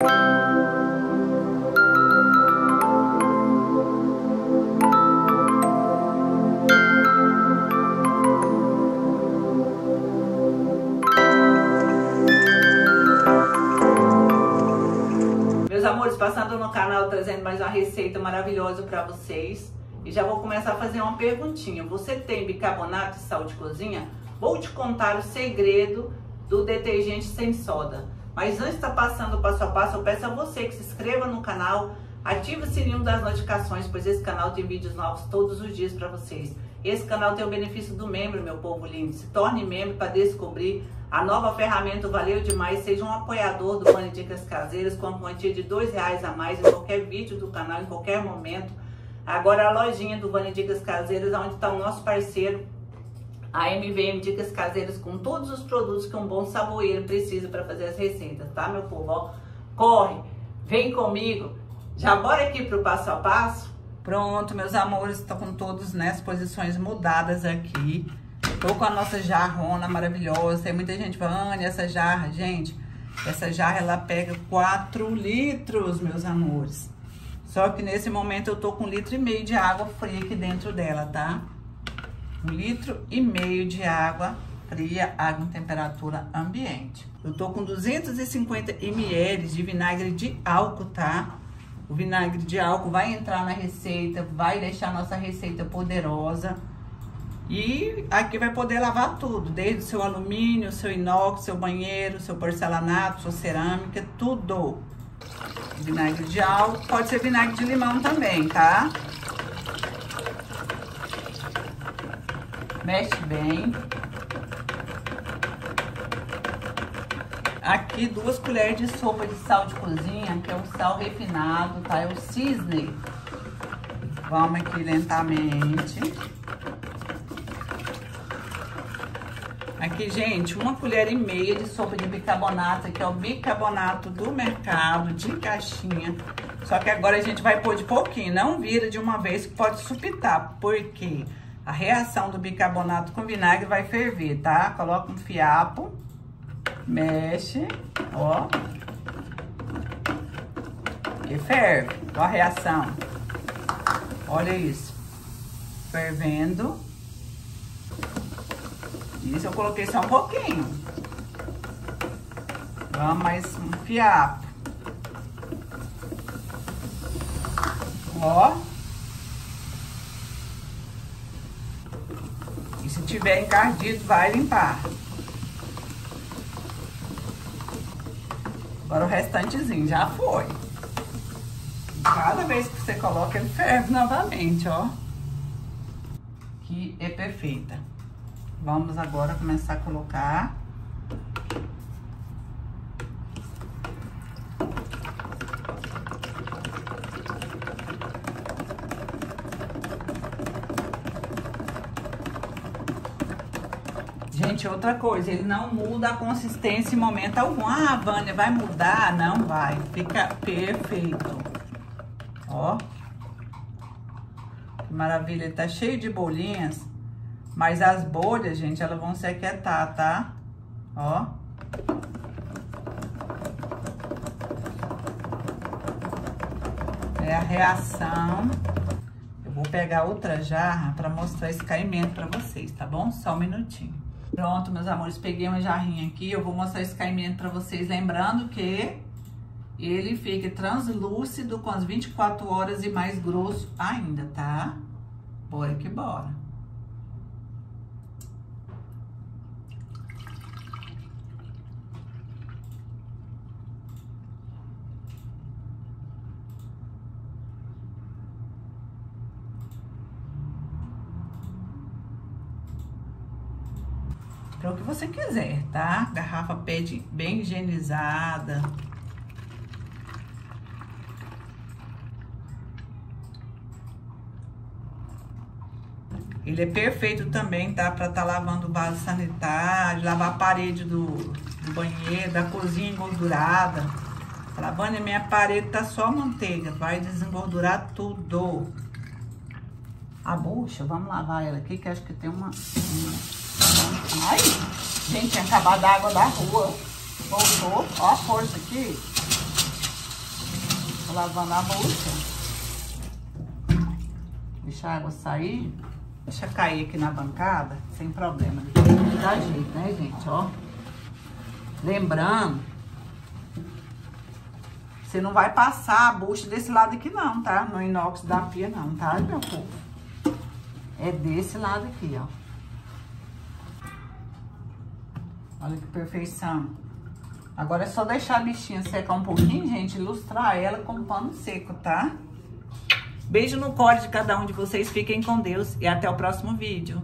Meus amores, passando no canal trazendo mais uma receita maravilhosa para vocês. E já vou começar a fazer uma perguntinha. Você tem bicarbonato e sal de cozinha? Vou te contar o segredo do detergente sem soda. Mas antes de estar passando o passo a passo, eu peço a você que se inscreva no canal, ative o sininho das notificações, pois esse canal tem vídeos novos todos os dias para vocês. Esse canal tem o benefício do membro, meu povo lindo. Se torne membro para descobrir a nova ferramenta valeu demais. Seja um apoiador do Pane Dicas Caseiras com a quantia de dois reais a mais em qualquer vídeo do canal, em qualquer momento. Agora a lojinha do Vane Dicas Caseiras, onde está o nosso parceiro, a MVM Dicas Caseiras, com todos os produtos que um bom saboeiro precisa para fazer as receitas, tá, meu povo? Ó, corre, vem comigo. Já bora aqui pro passo a passo? Pronto, meus amores, estou com todos nas posições mudadas aqui. Tô com a nossa jarrona maravilhosa. Tem muita gente falando, essa jarra, gente, essa jarra ela pega 4 litros, meus amores. Só que nesse momento eu tô com um litro e meio de água fria aqui dentro dela, tá? Um litro e meio de água fria, água em temperatura ambiente. Eu tô com 250 ml de vinagre de álcool, tá? O vinagre de álcool vai entrar na receita, vai deixar nossa receita poderosa. E aqui vai poder lavar tudo, desde o seu alumínio, seu inox, seu banheiro, seu porcelanato, sua cerâmica, tudo. Vinagre de álcool, pode ser vinagre de limão também, tá? Mexe bem. Aqui duas colheres de sopa de sal de cozinha, que é o sal refinado, tá? É o cisne. Vamos aqui lentamente. Aqui, gente, uma colher e meia de sopa de bicarbonato, que é o bicarbonato do mercado, de caixinha. Só que agora a gente vai pôr de pouquinho, não vira de uma vez, que pode supitar, porque a reação do bicarbonato com vinagre vai ferver, tá? Coloca um fiapo, mexe, ó. E ferve, ó a reação. Olha isso, fervendo. Isso eu coloquei só um pouquinho. Vamos mais um fiapo. Ó. E se tiver encardido, vai limpar. Agora o restantezinho já foi. Cada vez que você coloca, ele ferve novamente, ó. Que é perfeita. Vamos agora começar a colocar. Gente, outra coisa, ele não muda a consistência em momento algum. Ah, Vânia, vai mudar? Não vai, fica perfeito. Ó. Que maravilha, ele tá cheio de bolinhas. Mas as bolhas, gente, elas vão se aquietar, tá? Ó. É a reação. Eu vou pegar outra jarra pra mostrar esse caimento pra vocês, tá bom? Só um minutinho. Pronto, meus amores, peguei uma jarrinha aqui. Eu vou mostrar esse caimento pra vocês. Lembrando que ele fica translúcido com as 24 horas e mais grosso ainda, tá? Bora que bora. Para o que você quiser, tá? Garrafa PET bem higienizada. Ele é perfeito também, tá? Pra tá lavando vaso sanitário, lavar a parede do, do banheiro, da cozinha engordurada. Lavando minha parede tá só manteiga, vai desengordurar tudo. A bucha, vamos lavar ela aqui, que acho que tem uma... uma... Ai, gente, tinha acabado a água da rua. Voltou. Ó a força aqui. lavando a bolsa. Deixa a água sair. Deixa cair aqui na bancada, sem problema. Dá jeito, né, gente? Ó. Lembrando, você não vai passar a bucha desse lado aqui não, tá? No inox da pia não, tá, meu povo? É desse lado aqui, ó. Olha que perfeição. Agora é só deixar a bichinha secar um pouquinho, gente, ilustrar ela com pano seco, tá? Beijo no core de cada um de vocês, fiquem com Deus e até o próximo vídeo.